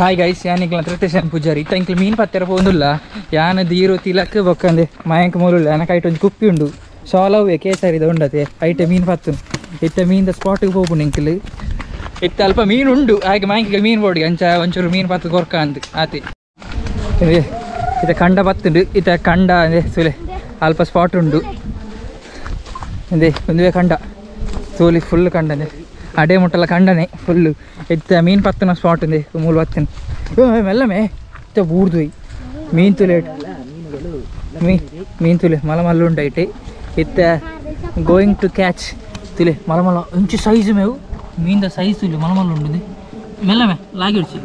Hi guys ಯಾನಿಕ್ಲ ತ್ರಿತೇಶನ್ ಪೂಜಾರಿ ಇತ್ತ ಇಂಕ್ಲ ಮೀನು ಪತ್ತೆರ ಪೋಂದುಲ್ಲ ಯಾನ ದೀರು ತಿಲಕ್ ಬೊಕ್ಕಂದೆ ಮಯಂಕ್ ಮೂರುಲ್ಲ ಯಾನಕ ಐಟ್ ಒಂಜಿ ಕುಪ್ಪಿ ಉಂಡು ಶಾಲವ್ವೆ ಕೇಸರಿದ ಉಂಡತೆ ಐಟೆ ಮೀನ್ ಪತ್ತು ಇತ್ತ ಮೀನ್ದ ಸ್ಪಾಟಿಗೆ ಹೋಗುಣ ಇಂಕ್ಲು ಇತ್ತ ಅಲ್ಪ ಮೀನು ಉಂಡು ಹಾಗೆ ಮಯಂಕಿಗೆ ಮೀನು ಬೋಡಿ ಅಂಚ ಒಂಚೂರು ಮೀನು ಪತ್ತು ಕೊರ್ಕ ಅಂದ್ ಆತಿ ಇತ ಕಂಡ ಪತ್ತುಂಡು ಇತ ಕಂಡ ಅಂದ್ರೆ ಸುಲೆ ಅಲ್ಪ ಸ್ಪಾಟ್ ಉಂಡು ಅದೇ ಒಂದುವೆ ಕಂಡ ಸೋಲಿ ಫುಲ್ ಕಂಡನೆ ಅಡೆ ಮುಟ್ಟಲ್ಲ ಕಂಡನೆ ಫುಲ್ಲು ಎತ್ತ ಮೀನು ಪತ್ತನ ಸ್ಪಾಟ್ ఉంది ಮೂಲ ಪತ್ತನ ಮೆಲ್ಲಮೆ ಇತ್ತ ಬೂರ್ದು ಮೀನ್ ತುಲೆ ಮೀ ಮೀನ್ ತುಲೆ ಮಲ ಮಲ್ಲ ಉಂಡೈತೆ ಇತ್ತ ಗೋಯಿಂಗ್ ಟು ಕ್ಯಾಚ್ ತುಲೆ ಮಲ ಮಲ ಇಂಚು ಸೈಜ್ ಮೇವು ಮೀನ್ದ ಸೈಜ್ ತುಲೆ ಮಲ ಮಲ್ಲ ಉಂಡು ಮೆಲ್ಲಮೆ ಲಾಗಿಡ್ಸಿ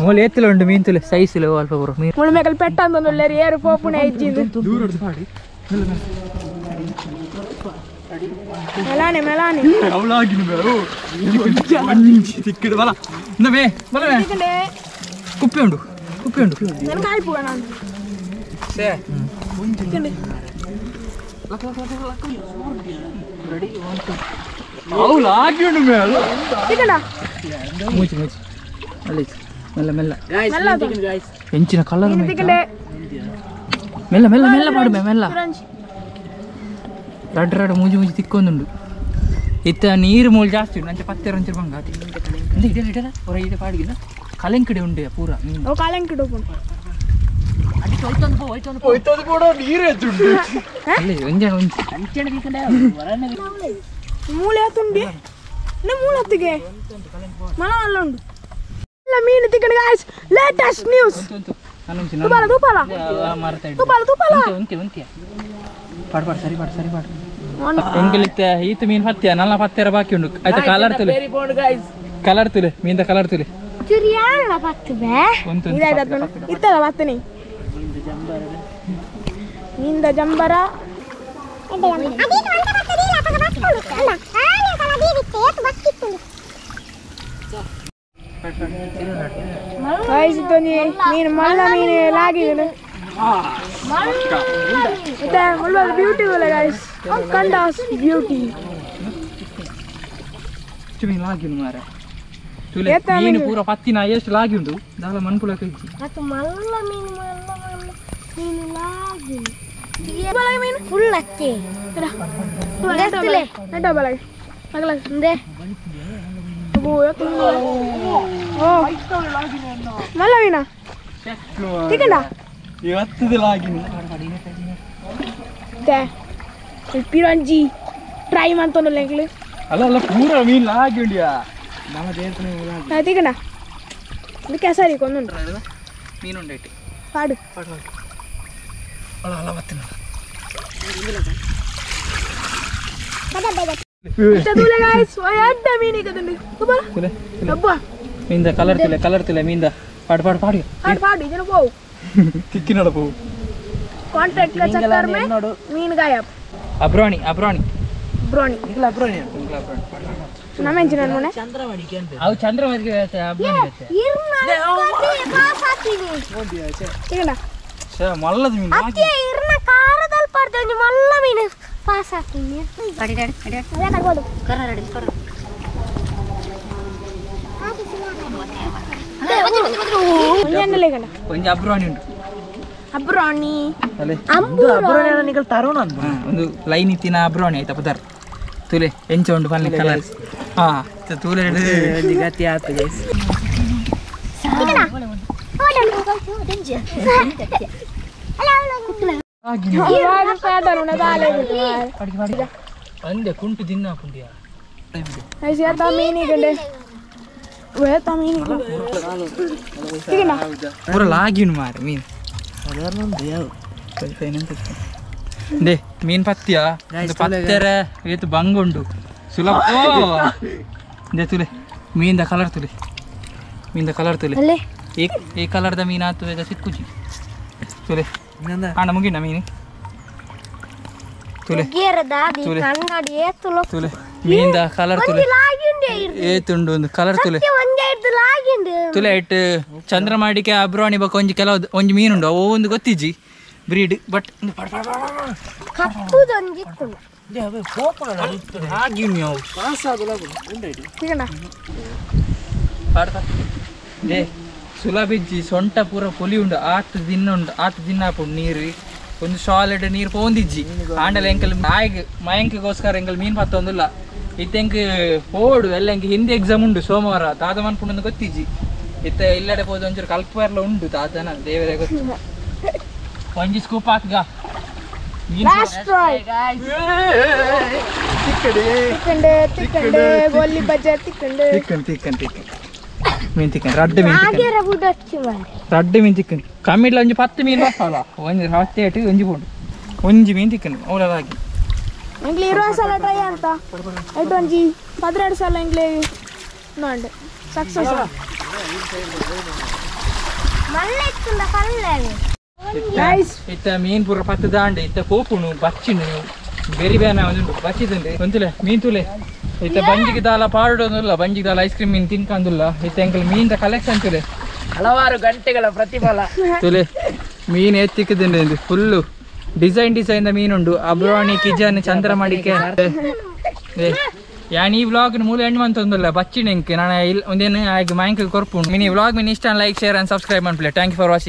ಮೂಲ ಎತ್ತಲ ಉಂಡು ಮೀನ್ ತುಲೆ ಸೈಜ್ ತುಲೆ ಅಲ್ಪ ಬರೋ ಮೀನು ಮುಳುಮೆಕಲ್ ಪೆಟ್ಟಂದೊಂದುಳ್ಳೇರು ಏರು ಪೋಪುಣೆ melane melane kau lagi nih baru anjing tikir bala na me bala me kupi undu kupi undu nenu kai pula nan se tikir lak lak lak lak ready one two kau lagi nih baru tikir da muci muci అలీస్ మెల్ల మెల్ల పెంచిన colour మెల్ల మెల్ల మెల్ల పాడు మెల్ల ರಡ್ ರಡ್ ಮೂಜಿ ಮೂಜಿ ತಿಕ್ಕೊಂದುಂಡು ಇತ್ತ ನೀರು ಮೂಲ ಜಾಸ್ತಿ ಉಂಡು ಅಂಚೆ ಪತ್ತೆ ರಂಚೆ ಬಂಗ. ಅಂದ್ರೆ ಇಡಲ ಇಡಲ ಹೊರ ಇದೆ ಪಾಡಿಗಿಲ್ಲ ಕಲೆಂಕಿಡೆ ಉಂಡೆ ಪೂರ ಮೀನು. ಅವು ಕಾಲಂಕಿ ಡೋಪುಣ್ ಅಲ್ಲಿ ಒಂಜಾಣ ಒಂಜಿ. ಮೂಳೆ ಹತ್ತುಂಡಿ. ಮೂಳೆ ಹತ್ತಿಗೆ. ಮಲ ಅಲ್ಲ ಉಂಡು ಇಲ್ಲ ಮೀನು ತಿಕ್ಕಣ ಗಾಯ್ಸ್ ಲೇಟೆಸ್ಟ್ ನ್ಯೂಸ್ ತುಪಾಲ ತುಪಾಲ ಮಾರ್ತಾ ತುಪಾಲ ತುಪಾಲ ಉಂತೆ ಉಂತೆ ಪಾಡು ಪಾಡು ಸರಿ ಪಾಡು ಸರಿ ಪಾಡು. ಎಂಕಲಿತ್ತ ಈತ ಮೀನು ಪತ್ಯ ನಲ್ಲ ಪತ್ತೆರ ಬಾಕಿ ಉಂಡು ಆಯ್ತಾ ಕಲರ್ ತುಲೆ ಕಲರ್ ತುಲೆ ಮೀನ್ದ ಕಲರ್ ತುಲೆ ಚುರಿಯಾಣ ಪತ್ತುಬೆ ಉಂಟು ಇದಾಯ್ತು ಇತ್ತದ ಬತ್ತನಿ ನಿಂದ ಜಂಬರ ಕಾಯಿಸಿದ್ದೊಂದು ಮೀನು ಮಲ್ಲ ಮೀನು ಲಾಗಿದೆ ಮತ್ತೆ ಒಳ್ಳೆ ಬ್ಯೂಟಿಫುಲ್ ಗೈಸ್ ಕಂಡ ಬ್ಯೂಟಿ ಹೆಚ್ಚು ಮೀನು ಲಾಗಿ ಉಂಡು ಮಾರ ತುಲೆ ಮೀನು? ಪೂರ ಪತ್ತಿನ ಎಷ್ಟು ಲಾಗಿ ಉಂಡು? ದಾಲ ಮನ್ಪುಲ ಕೈಜಿ ಮತ್ತು ಮಲ್ಲ ಮೀನು ಮಲ್ಲ ಮೀನು ಲಾಗಿ ಮೀನು ಫುಲ್ ಅಚ್ಚೆ ನೆಟ್ಟ ಬಲಗೆ ಅಗಲ ಹಿಂದೆ. ಓ ಮಲ್ಲ ಮೀನ? Jatuh lagi nih. Teh, piranji, try mantu nih lengkle. Alah alah pura min lagi dia. Nama dia tuh nih lagi. Nanti kena. Ini kaisa nih konon. Min undet. Padu. Padu. Alah alah batin. மீந்த colour தில colour தில மீந்த பாடு பாடு பாடு பாடு பாடு இதுல போகும் కిక్కి నడపవు కాంట్రాక్ట్ గా చక్కర్ మే మీన్ గాయబ్ అబ్రోని అబ్రోని బ్రోని ఇంకల అబ్రోని ఇంకల అబ్రోని ನಮ್ಮ ಇಂಜಿನಿಯರ್ ಮನೆ ಚಂದ್ರವಡಿಕೆ ಅಂತ ಅವು ಚಂದ್ರವಡಿಕೆ ಹೇಳ್ತಾರೆ ಅಬ್ರೋನಿ ಹೇಳ್ತಾರೆ ಇರ್ನ ಪಾಸ್ ಆಗ್ತೀನಿ ಓಡಿ ಆಚೆ ಈಗ ಸರ್ ಮಲ್ಲದ ಮೀನು ಅತ್ತೆ ಇರ್ನ ಕಾರದಲ್ಲಿ ಪಡ್ದೆ ಮಲ್ಲ ಮೀನು ಪಾಸ್ ಆಗ್ತೀನಿ ಅಡಿ ಅಡಿ ಅಡಿ ಅಡಿ ಕರ ಅಡಿ ಕರ ಒಂಜಿ ಅಬ್ರಾಣಿ ಉಂಟು. ಅಬ್ರಾಣಿ. ಅಲೆ. ಅಂಬುರಾಣಿ. ಹಾ, ಒಂದು ಲೈನ್ ಇತ್ತಿನ ಅಬ್ರಾಣಿ ಆಯ್ತಾ ಪದರ್ ತುಲೆ ಎಂಚ ಉಂಡು ಪಲ್ಲೆ ಕಲರ್ ಹಾ ತೂಲೆ ಗತಿ ಆತು ಗೈಸ್ ಅಂದೆ ಕುಂಟು ದಿನ ಕುಂಟಿಯ ಮೀನಿಗಂಡೆ ඔය තමීන පුර ලාගියුණු මාර මින්. ඩේ මීන් පත්තියා. පත්තර ඒතු බංගොන්ඩු සුලපෝ දෙ තුළේ මීන්ද කලර් තුළේ මින්ද කලර් තුළේ ඒ ඒ කලර්ද මීනාත්තුවේ දසිත් කුචි තුළේ අනමුගින් නමීනේ තුළේ කියරදා තුළේ තුළේ ತುಲೆ ತುಲೆ. ತುಲೆ. ಮೀನ್ದ ಕಲರ್ ತುಲೆ ಏ ಏತುಂಡು ಒಂದು ಕಲರ್ ತುಲೆ. ಒಂದೇ ಇಟ್ ಚಂದ್ರ ಮಾಡಿಕೆ ಅಬ್ರಾಣಿ ಬಕ್ಕ ಒಂಜಿ ಕೆಲವು ಒಂಜಿ ಮೀನುಂಡು ಅವು ಒಂದು ಗೊತ್ತಿಜ್ಜಿ. ಬ್ರೀಡ್ ಬಟ್ ಸುಲಭಿಜ್ಜಿ ಸೊಂಟ ಪೂರ ಪುಲಿ ಉಂಡು. ಆತ್ ದಿನ ಉಂಡು. ಆತ್ ದಿನ ಹಾಕೊಂಡು ನೀರು. ಒಂದು ಸಾಲಿಡ್ ನೀರು ಪೋಂದಿಜ್ಜಿ. ಆಂಡಲ ಎಂಕಲ್ ಆಯ್ಗೆ ಮಯಂಕಗೋಸ್ಕರ ಎಂಕಲ್ ಮೀನ್ ಪತ್ತೊಂದುಲ್ಲ. ಇತ್ತೆಂಕ್ ಓಡು ಎಲ್ಲ ಎಂಕ್ ಹಿಂದಿ ಎಕ್ಸಾಮ್ ಉಂಡು ಸೋಮವಾರ ತಾತ ಮನ್ಪುಂಡು ಗೊತ್ತಿಜ್ಜಿ. ಇತ್ತ ಇಲ್ಲಡೆ ಹೋದ ಒಂಚೂರು ಕಲ್ಪರ್ಲ ಉಂಡು ತಾತನ ದೇವರೇ ಗೊತ್ತು. ಒಂಜಿ ಸ್ಕೂಪ್ ಹಾಕ್ಗ ಮೀನ್ ತಿಕ್ಕನ್ ಮೀನ್ ರಡ್ಡು ಮೀನ್ ತಿಕ್ಕನ್ ರಡ್ಡು ಮೀನ್ ತಿಕ್ಕನ್ ಕಮ್ಮಿಡ್ಲ ಒಂಜಿ ಪತ್ತು ಮೀನ್ ಬರ್ತಾವಲ್ಲ. ಒಂಜಿ ಹತ್ತೆ ಒಂಜಿ ಪೋಂಡು. ಒಂಜಿ ಮೀನ್ ತಿಕ್ಕನ್ ಅವಳದಾಗಿ ಸಲ ಟ್ರೈ ಅಂತ. ಐಟ್ ಒಂಜಿ ಪದ್ರೆರಡು ಸಲ ಎಂಗ್ಲಿ ನೋಡಿ ಸಕ್ಸಸ್ Guys. ಇತ್ತ ಮೀನ್ ಪೂರ ಪತ್ತು ದಾಂಡೆ ಇತ್ತ ಪೋಪುಣು ಬಚ್ಚಿನು ಬೆರಿ ಬೇನ ಒಂದು ಬಚ್ಚಿದಂಡೆ ಒಂತುಲೆ ಮೀನ್ ತುಲೆ. ಇತ್ತ ಬಂಜಿಗೆ ದಾಲ ಪಾಡೋದಿಲ್ಲ ಬಂಜಿಗೆ ದಾಲ ಐಸ್ ಕ್ರೀಮ್ ಮೀನ್ ತಿನ್ಕಂದಿಲ್ಲ. ಇತ್ತ ಎಂಕಲ್ ಮೀನ್ ಕಲೆಕ್ಷನ್ ತುಲೆ. ಹಲವಾರು ಗಂಟೆಗಳ ಪ್ರತಿಫಲ. ತುಲೆ ಮೀನ್ ಎತ್ತಿಕ್ಕಿದ್ದೆ ಫುಲ್ಲು ಡಿಸೈನ್ ಡಿಸೈನ್ ಮೀನುಂಡು. ಅಬ್ರಾಣಿ ಕಿಜನ್ ಚಂದ್ರ ಮಡಿಕೆ ಯಾನ್ ಈ ವ್ಲಾಗ್ ಮೂಲ ಎಂಡ್ ಮಂತ್ ಒಂದಲ್ಲ ಬಚ್ಚಿನ ಎಂಕ್ ನಾನು ಒಂದೇನು ಆಗಿ ಮಾಯಂಕ ಕೊರ್ಪುಂಡು. ಈ ವ್ಲಾಗ್ ಮೀನ್ ಇಷ್ಟ, ಲೈಕ್, ಶೇರ್ ಅಂಡ್ ಸಬ್ಸ್ಕ್ರೈಬ್ ಮಾಡ್ಬಿಡಿ ಥ್ಯಾಂಕ್ ಯು ಫಾರ್ ವಾಚಿಂಗ್